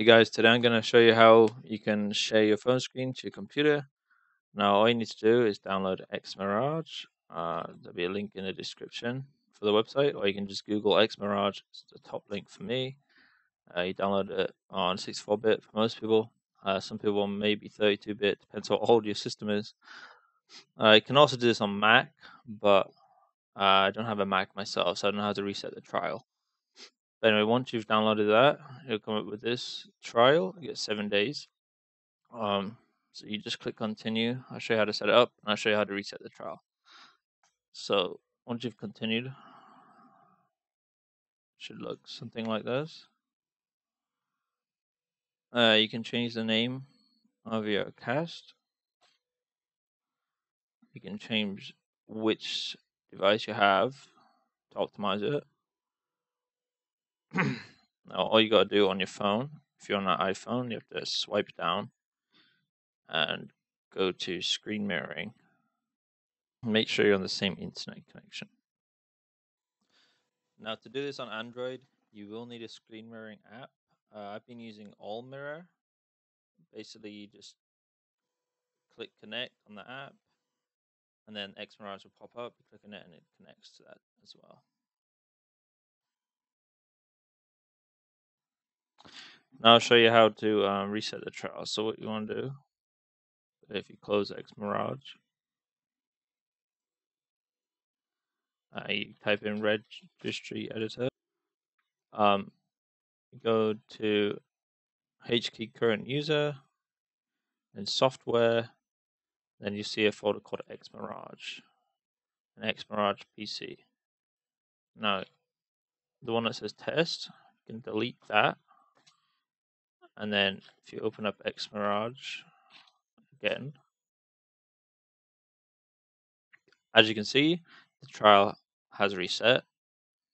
Hey guys, today I'm going to show you how you can share your phone screen to your computer. Now all you need to do is download X-Mirage. Uh, there'll be a link in the description for the website, or you can just Google X-Mirage. It's the top link for me. Uh, you download it on 64-bit for most people. Uh, some people maybe 32-bit, depends how old your system is. Uh, you can also do this on Mac, but uh, I don't have a Mac myself, so I don't know how to reset the trial. Anyway, once you've downloaded that, it'll come up with this trial. You get seven days. Um, so you just click continue. I'll show you how to set it up, and I'll show you how to reset the trial. So once you've continued, should look something like this. Uh, you can change the name of your cast. You can change which device you have to optimize it. now, all you got to do on your phone, if you're on an iPhone, you have to swipe down and go to screen mirroring. Make sure you're on the same internet connection. Now, to do this on Android, you will need a screen mirroring app. Uh, I've been using All Mirror. Basically, you just click connect on the app, and then X-Mirage will pop up. You click on it, and it connects to that as well. Now I'll show you how to um, reset the trial. So what you want to do, if you close X-Mirage, uh, you type in registry editor, um, go to HKey current user, and software, then you see a folder called X-Mirage, an X-Mirage PC. Now, the one that says test, you can delete that and then if you open up X-Mirage again, as you can see, the trial has reset.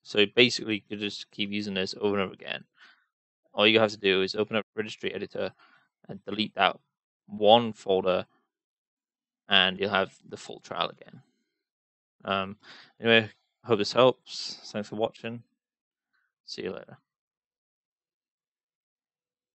So basically, you could just keep using this over and over again. All you have to do is open up registry editor and delete that one folder, and you'll have the full trial again. Um, anyway, hope this helps. Thanks for watching. See you later.